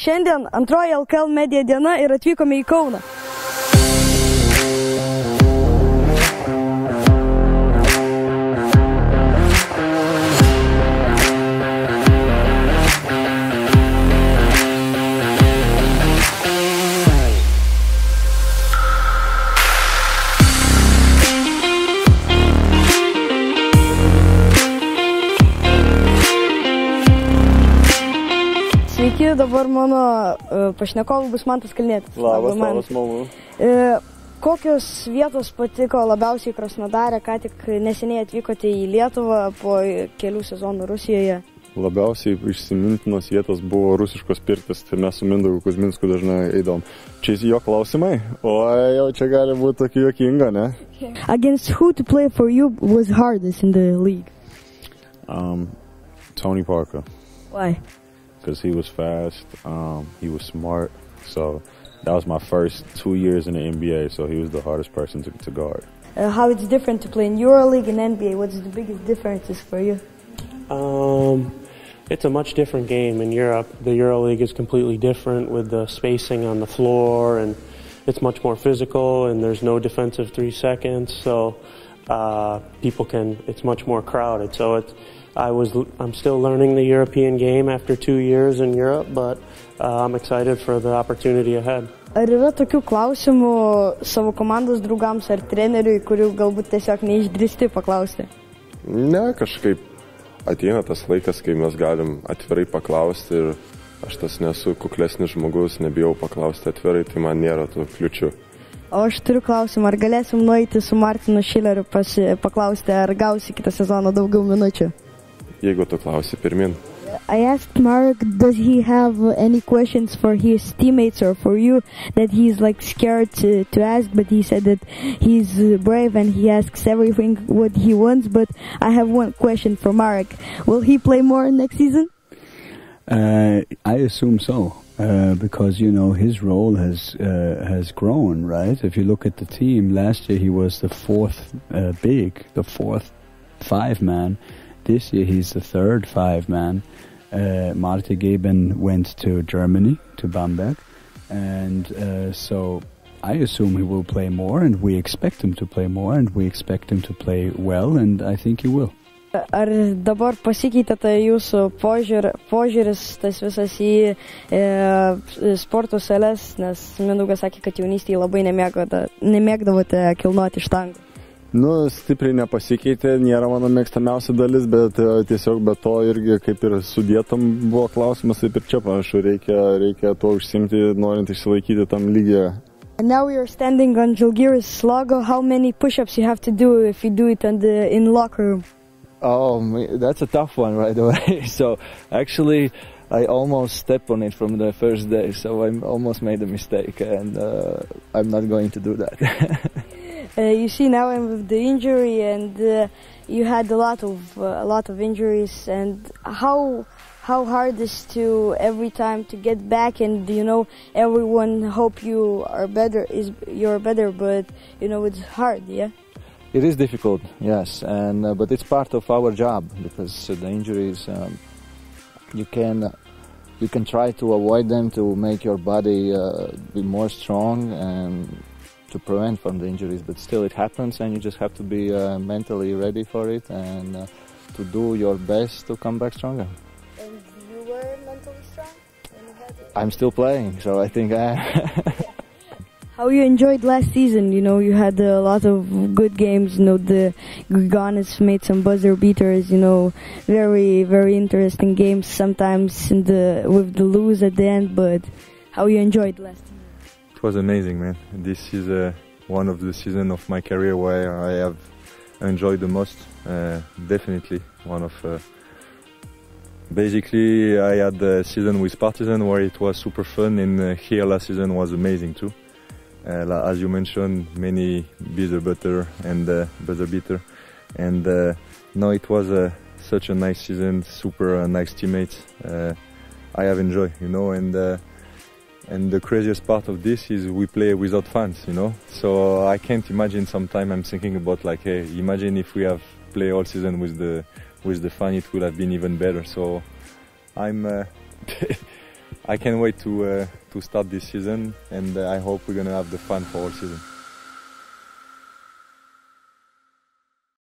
Šiandien antroji LKL medija diena ir atvykome į Kauną. Sveiki, dabar mano e, pašnekovų bus Mantas Kalnėtis. Labas, man. labas, malonu. E, kokios vietos patiko labiausiai Krasnodarė, ką tik neseniai atvykote į Lietuvą po kelių sezonų Rusijoje? Labiausiai išsimintinos vietos buvo rusiškos pirtis, tai mes su Mindaugu Kuzminsku dažnai eidom. Čia jo klausimai, o jau čia gali būti tokia juokinga, ne? Against who to play for you was hardest in the league? Um, Tony Parker, Why? Because he was fast, um, he was smart, so that was my first two years in the NBA, so he was the hardest person to, to guard. Uh, how it's different to play in EuroLeague and NBA? What's the biggest differences for you? Um, it's a much different game in Europe. The EuroLeague is completely different with the spacing on the floor, and it's much more physical. And there's no defensive three seconds, so uh, people can. It's much more crowded. So it's. I was. I'm still learning the European game after two years in Europe, but uh, I'm excited for the opportunity ahead. Ar yra tokių klausimų savo komandos draugams ar treneriui, kurių galbūt tiesiog neišdristi paklausti? Ne, kažkaip ateina tas laikas, kai mes galim atvirai paklausti ir aš tas nesu kuklesnis žmogus, nebijau paklausti atvirai, tai man nėra tų kliučių. O aš turiu klausimą, ar galėsim nueiti su Martinu Šileriu pasi, paklausti, ar gausi kitą sezoną daugiau minučių? Jeigu tu klausi pirmin. I asked Mark, does he have any questions for his teammates or for you that he's like scared to, to ask, but he said that he's uh, brave and he asks everything what he wants. But I have one question for Mark. Will he play more next season? Uh, I assume so, uh, because you know his role has uh, has grown, right? If you look at the team, last year he was the fourth uh, big, the fourth five man. This year he's the third five man. Uh, Marte Geben went to Germany to Bamberg, and uh, so I assume he will play more, and we expect him to play more, and we expect him to play well, and I think he will. Ar dabar pasikeitė tai jūsų požiūr, požiūris, tas visas į e, sporto sales, nes Mindaugas sakė, kad jaunystėje labai nemėgote, nemėgdavote kilnoti štangų. Nu, stipriai nepasikeitė, nėra mano mėgstamiausia dalis, bet e, tiesiog be to irgi kaip ir sudėtam buvo klausimas, taip ir čia panašu, reikia, reikia tuo užsimti, norint išsilaikyti tam lygiai. And now we are standing on Žalgiris logo. How many push-ups you have to do if you do it in the in locker room? Oh, that's a tough one right away. so actually, I almost stepped on it from the first day, so I almost made a mistake, and uh, I'm not going to do that. Uh, you see now I'm with the injury, and uh, you had a lot of a lot of injuries. And how how hard is to every time to get back? And you know everyone hope you are better is you're better, but you know it's hard, yeah. it is difficult, yes, and uh, but it's part of our job because the injuries um, you can you can try to avoid them to make your body uh, be more strong and to prevent from the injuries. But still, it happens, and you just have to be uh, mentally ready for it and uh, to do your best to come back stronger. And you were mentally strong when you had. I'm still playing, so I think I. How you enjoyed last season? You know, you had a lot of good games. You know, the Grigonis made some buzzer beaters. You know, very very interesting games. Sometimes in the with the lose at the end, but how you enjoyed last season? Was amazing, man. This is uh, one of the seasons of my career where I have enjoyed the most. Uh, definitely one of. Uh, basically, I had the season with Partizan where it was super fun, and uh, here last season was amazing too. Uh, as you mentioned, many buzzer beater and uh, buzzer beater, and no, it was such a nice season. Super nice teammates. I have enjoyed, you know, and. And the craziest part of this is we play without fans, you know. So I can't imagine. Sometime I'm thinking about like, hey, imagine if we have play all season with the with the fan, it would have been even better. So I'm uh, I can't wait to uh, to start this season, and uh, I hope we're gonna have the fun for all season.